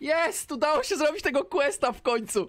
Jest! Udało się zrobić tego questa w końcu!